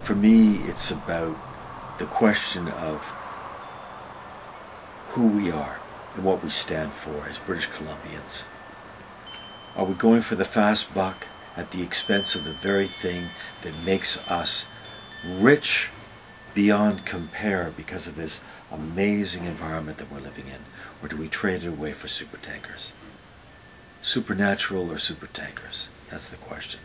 For me, it's about the question of who we are and what we stand for as British Columbians. Are we going for the fast buck at the expense of the very thing that makes us rich beyond compare because of this amazing environment that we're living in? Or do we trade it away for super tankers? Supernatural or super tankers? That's the question.